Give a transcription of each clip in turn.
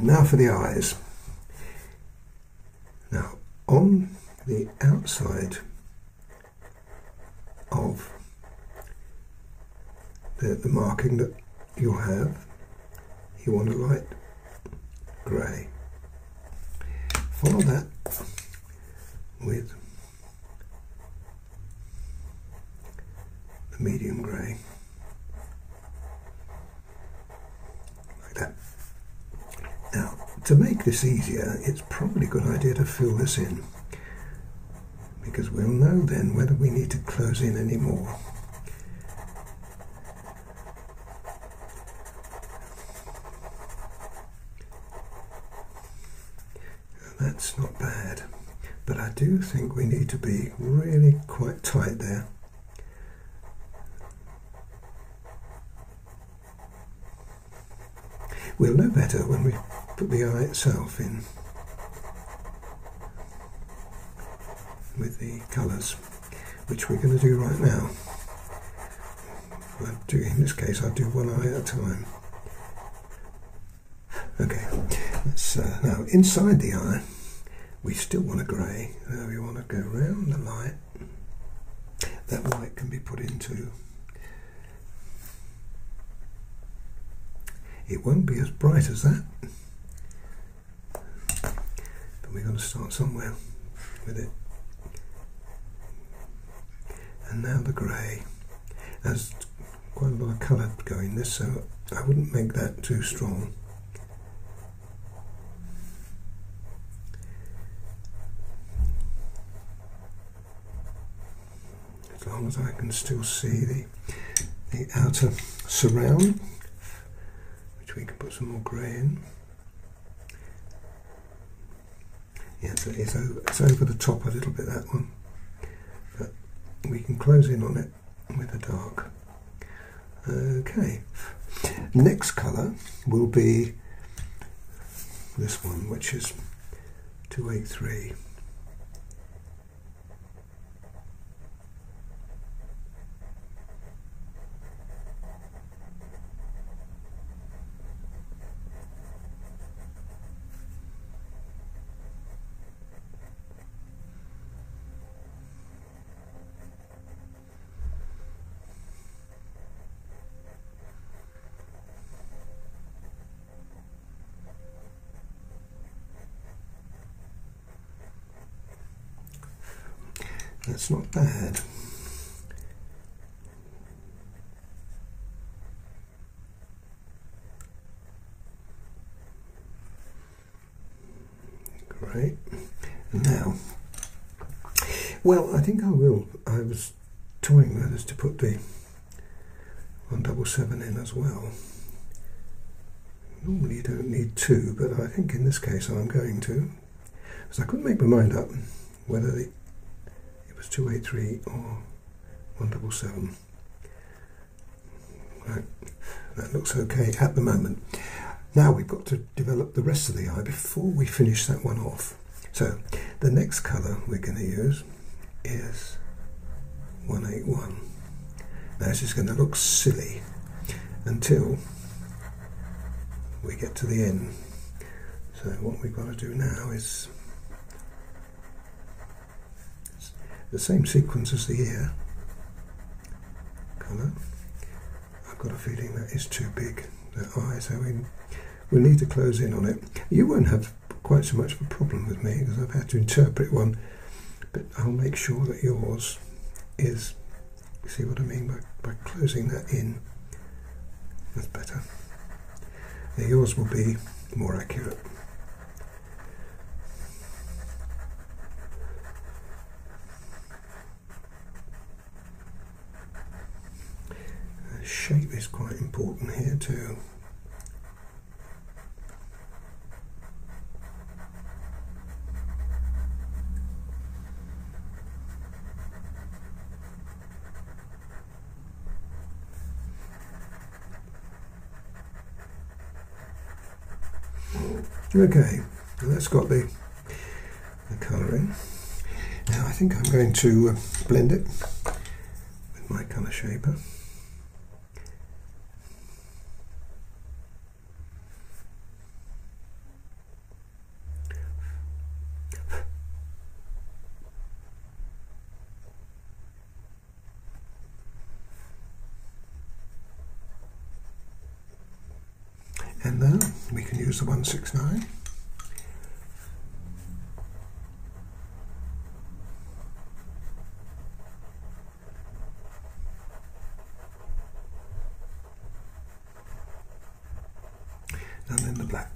Now for the eyes. Now on the outside of the, the marking that you'll have, you want a light grey. Follow that with the medium grey. Like that. Now, to make this easier, it's probably a good idea to fill this in because we'll know then whether we need to close in any more. That's not bad, but I do think we need to be really quite tight there. We'll know better when we put the eye itself in with the colours, which we're going to do right now. I'll do, in this case, I'll do one eye at a time. Okay, uh, now inside the eye, we still want a grey. Uh, we want to go round the light. That light can be put into It won't be as bright as that, to start somewhere with it. And now the grey. has quite a lot of colour going this, so I wouldn't make that too strong. As long as I can still see the, the outer surround which we can put some more grey in. Yeah, so it's over, it's over the top a little bit, that one. But we can close in on it with a dark. Okay. Next colour will be this one, which is 283. That's not bad. Great. Now, well, I think I will. I was toying with this to put the 177 in as well. Normally you don't need two, but I think in this case I'm going to. Because I couldn't make my mind up whether the was 283 or 177. Right, that looks okay at the moment. Now we've got to develop the rest of the eye before we finish that one off. So the next colour we're going to use is 181. Now this is going to look silly until we get to the end. So what we've got to do now is the same sequence as the ear colour. I've got a feeling that is too big, the eye, so we, we'll need to close in on it. You won't have quite so much of a problem with me because I've had to interpret one, but I'll make sure that yours is, you see what I mean by, by closing that in, that's better. Now yours will be more accurate. shape is quite important here too. Okay, that's got the, the colouring. Now I think I'm going to uh, blend it with my colour shaper. And now we can use the 169. And then the black.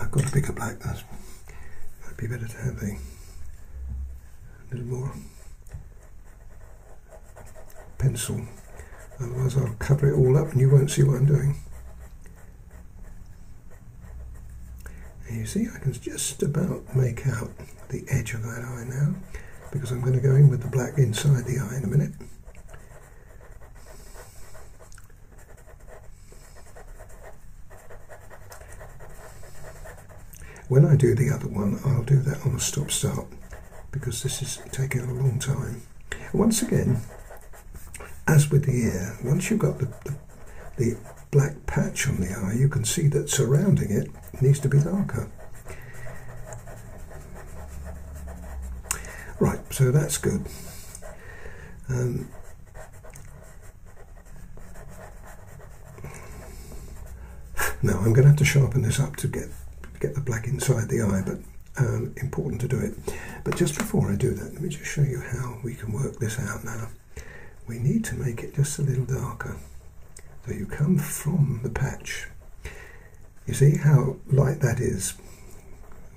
I've got a bigger black, that's might be better to have a little more pencil otherwise I'll cover it all up and you won't see what I'm doing. And you see I can just about make out the edge of that eye now because I'm going to go in with the black inside the eye in a minute. When I do the other one I'll do that on a stop start because this is taking a long time. Once again as with the ear, once you've got the, the, the black patch on the eye, you can see that surrounding it needs to be darker. Right, so that's good. Um, now I'm going to have to sharpen this up to get get the black inside the eye, but um, important to do it. But just before I do that, let me just show you how we can work this out now we need to make it just a little darker. So you come from the patch. You see how light that is?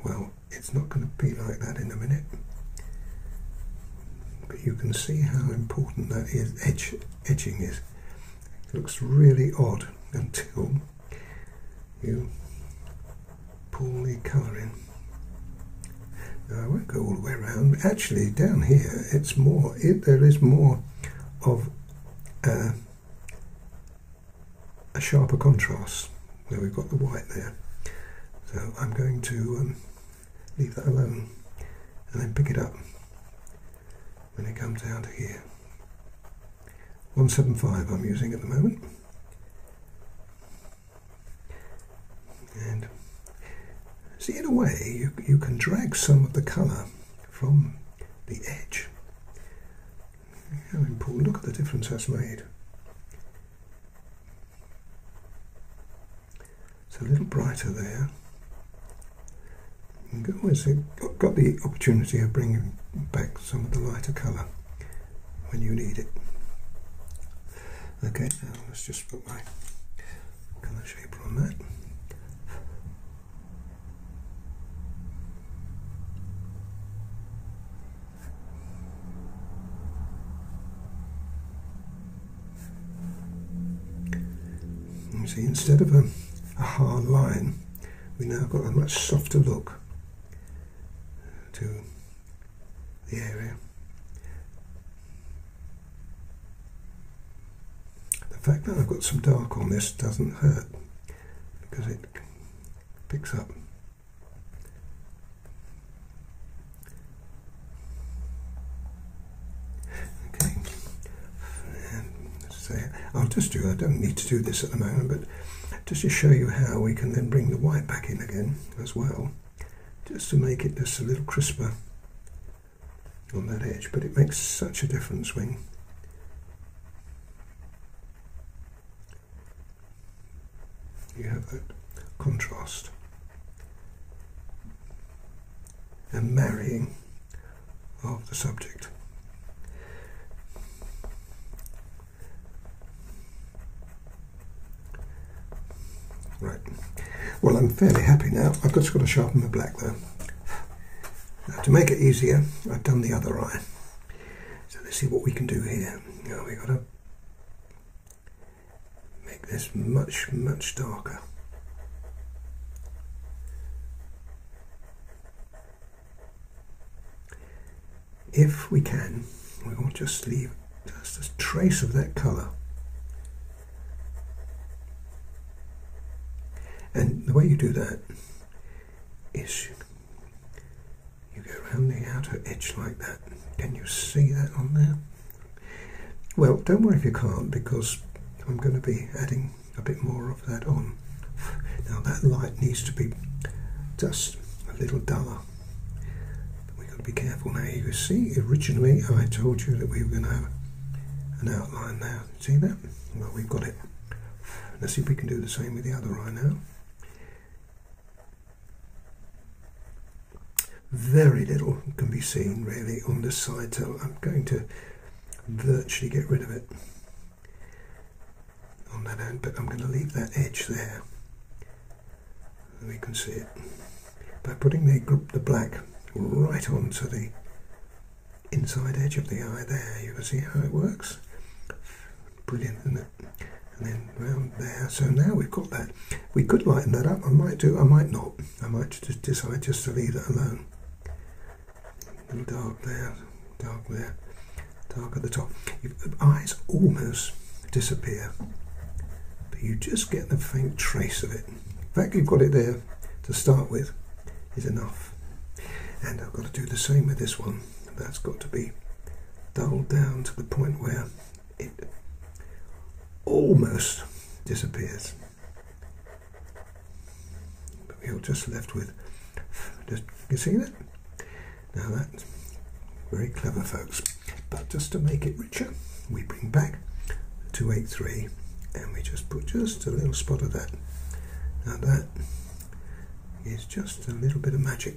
Well, it's not going to be like that in a minute. But you can see how important that is. Edge, edging is. It looks really odd until you pull the colour in. Now I won't go all the way around. Actually, down here, it's more. It, there is more of uh, a sharper contrast where we've got the white there. So I'm going to um, leave that alone and then pick it up when it comes down to here. 175 I'm using at the moment. And see in a way you, you can drag some of the colour from the edge how important. Look at the difference that's made. It's a little brighter there. You've always got the opportunity of bringing back some of the lighter colour when you need it. Okay, now let's just put my colour shaper on that. See, instead of a, a hard line, we now got a much softer look to the area. The fact that I've got some dark on this doesn't hurt because it picks up. Okay, and say I'll just do, I don't need to do this at the moment, but just to show you how we can then bring the white back in again as well, just to make it just a little crisper on that edge, but it makes such a difference when you have that contrast and marrying of the subject. Right. Well, I'm fairly happy now. I've just got to sharpen the black though. Now, to make it easier, I've done the other eye. So let's see what we can do here. Now we've got to make this much, much darker. If we can, we will just leave just a trace of that colour And the way you do that is you go around the outer edge like that. Can you see that on there? Well, don't worry if you can't because I'm going to be adding a bit more of that on. Now that light needs to be just a little duller. We've got to be careful now. You see, originally I told you that we were going to have an outline there. See that? Well, we've got it Let's see if we can do the same with the other eye now. Very little can be seen really on this side, so I'm going to virtually get rid of it on that end, but I'm going to leave that edge there. We can see it by putting the the black right onto the inside edge of the eye there. You can see how it works. Brilliant, isn't it? And then round there. So now we've got that. We could lighten that up. I might do. I might not. I might just decide just to leave it alone. A little dark there, dark there, dark at the top. Your eyes almost disappear, but you just get the faint trace of it. The fact you've got it there to start with is enough. And I've got to do the same with this one. That's got to be dulled down to the point where it almost disappears. But you're just left with just you see that? Now that's very clever folks. But just to make it richer, we bring back 283 and we just put just a little spot of that. Now that is just a little bit of magic.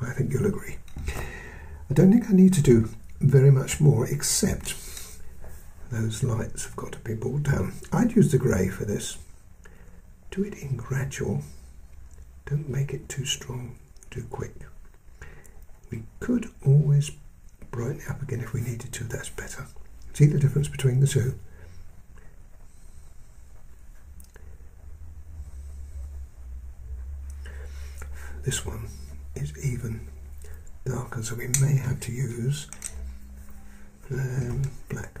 I think you'll agree. I don't think I need to do very much more except those lights have got to be brought down. I'd use the grey for this. Do it in gradual. Don't make it too strong too quick. We could always brighten it up again if we needed to, that's better. See the difference between the two? This one is even darker, so we may have to use um, black.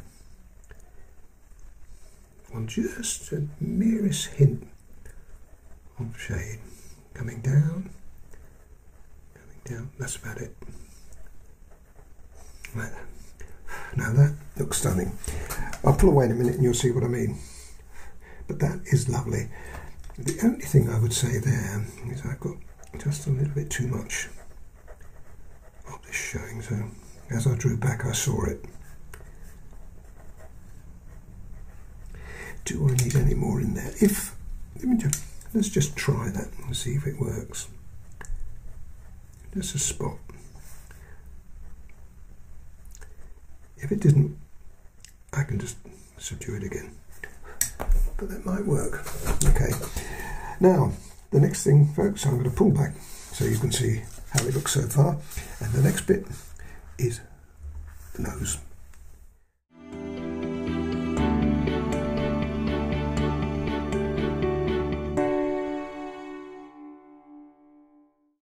On just the merest hint of shade coming down, down. That's about it. Right. Now that looks stunning. I'll pull away in a minute and you'll see what I mean. But that is lovely. The only thing I would say there is I've got just a little bit too much of this showing. So as I drew back, I saw it. Do I need any more in there? If let me just let's just try that and see if it works. Just a spot. If it didn't, I can just subdue it again. But that might work. Okay. Now, the next thing, folks, I'm going to pull back so you can see how it looks so far. And the next bit is the nose.